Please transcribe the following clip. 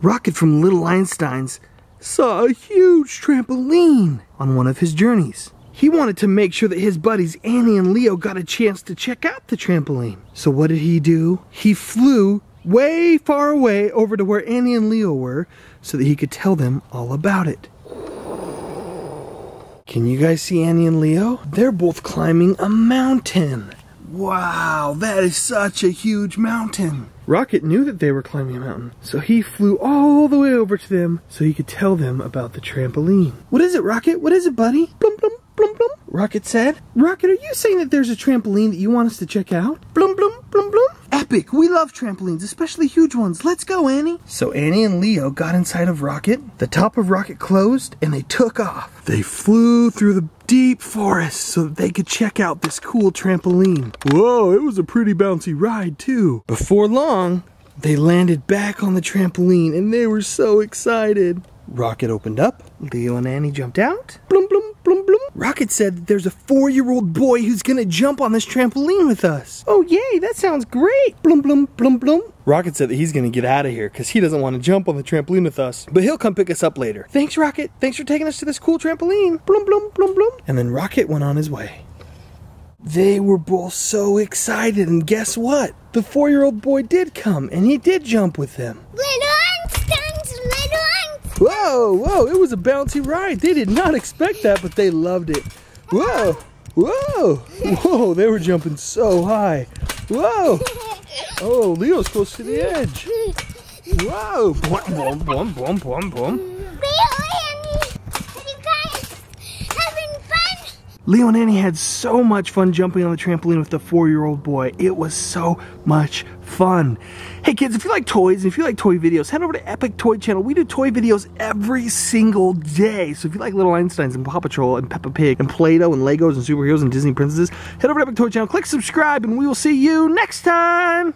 Rocket from Little Einsteins saw a huge trampoline on one of his journeys. He wanted to make sure that his buddies Annie and Leo got a chance to check out the trampoline. So what did he do? He flew way far away over to where Annie and Leo were so that he could tell them all about it. Can you guys see Annie and Leo? They're both climbing a mountain. Wow, that is such a huge mountain. Rocket knew that they were climbing a mountain, so he flew all the way over to them so he could tell them about the trampoline. What is it, Rocket? What is it, buddy? Blum, blum, blum, blum. Rocket said. Rocket, are you saying that there's a trampoline that you want us to check out? Blum, blum, blum, blum. Epic. We love trampolines, especially huge ones. Let's go, Annie. So Annie and Leo got inside of Rocket. The top of Rocket closed, and they took off. They flew through the deep forest so that they could check out this cool trampoline. Whoa, it was a pretty bouncy ride, too. Before long, they landed back on the trampoline, and they were so excited. Rocket opened up. Leo and Annie jumped out. Blum. Rocket said that there's a four-year-old boy who's gonna jump on this trampoline with us. Oh, yay, that sounds great. Blum, blum, blum, blum. Rocket said that he's gonna get out of here because he doesn't want to jump on the trampoline with us. But he'll come pick us up later. Thanks, Rocket. Thanks for taking us to this cool trampoline. Blum, blum, blum, blum. And then Rocket went on his way. They were both so excited, and guess what? The four-year-old boy did come, and he did jump with them. Little Einsteins, little Einsteins. Whoa, whoa, it was a bouncy ride. They did not expect that, but they loved it. Whoa, whoa, whoa, they were jumping so high. Whoa, oh, Leo's close to the edge. Whoa, boom, boom, boom, boom, boom, boom. Leo Annie, you guys having fun? Leo and Annie had so much fun jumping on the trampoline with the four-year-old boy. It was so much fun. Hey kids, if you like toys and if you like toy videos, head over to Epic Toy Channel. We do toy videos every single day. So if you like Little Einsteins and Paw Patrol and Peppa Pig and Play-Doh and Legos and superheroes and Disney princesses, head over to Epic Toy Channel, click subscribe, and we will see you next time.